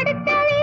அடுத்த